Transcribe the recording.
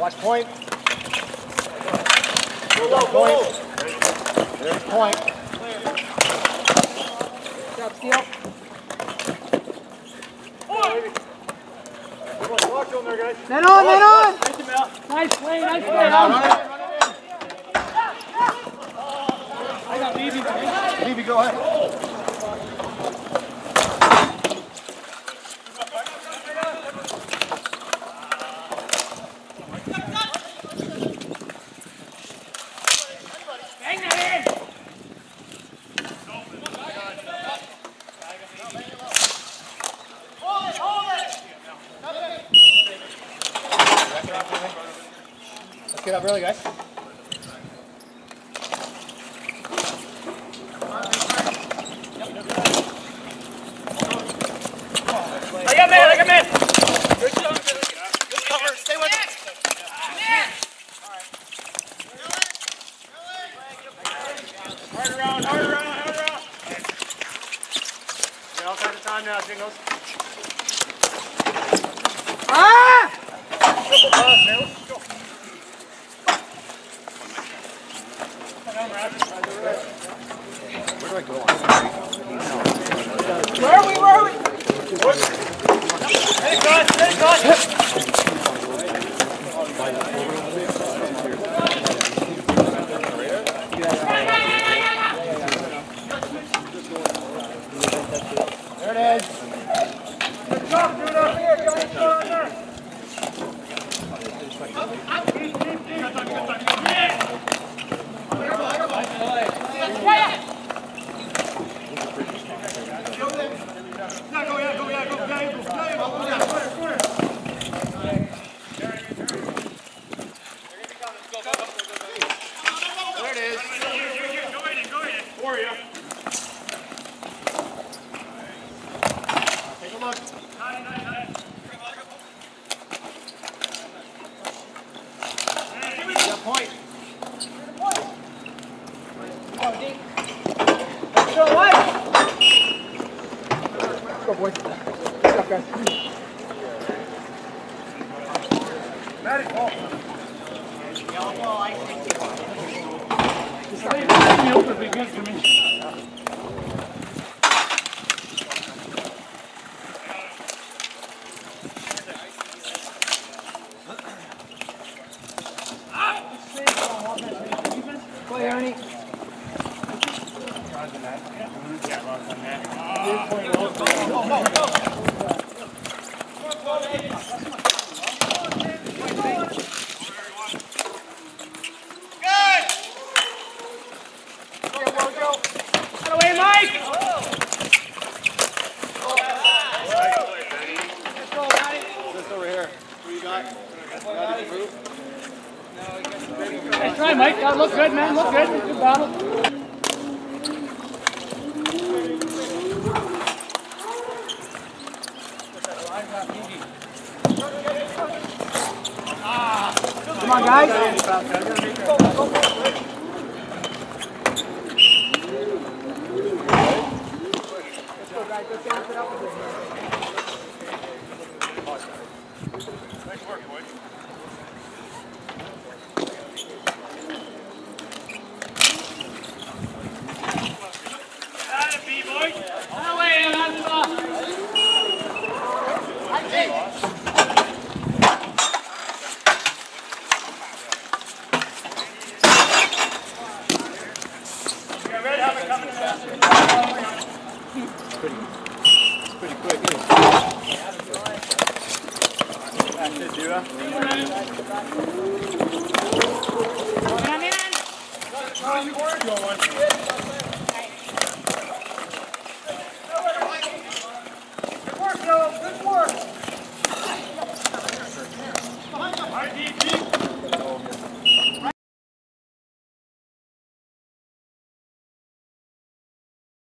Watch point. Go low, go low. There's point. Good job, Steele. Watch on there, guys. Men on, men on. Nice play, nice play. Run Adam. it, run I got Levy. it. Levy, go ahead. Let's get up early, guys. I got man, I got man. Cover, stay with it. Hard around, hard around, hard around. Get all kinds of time now, Jingles. Ah! Triple cross, man. Let's go. Where go? Are we, where are we? Hey, guys, hey, guys. There it is. Good job, dude, up here. Guys, go on there. Yeah, go, yeah, go, yeah, go, yeah, go, yeah, go, yeah, corner, corner. There it is. Go in, go in. For you. Take a look. Got point. Let's go, White. Let's go, boys. Let's go, guys. Matty, oh. ball. Field would be good for me. Play, Ernie. Get away, Mike. Just over here. Who you got? Got it approved? Nice try, Mike. That look good, man. Look good. Good battle. Come on, guys. Nice That's it, dude.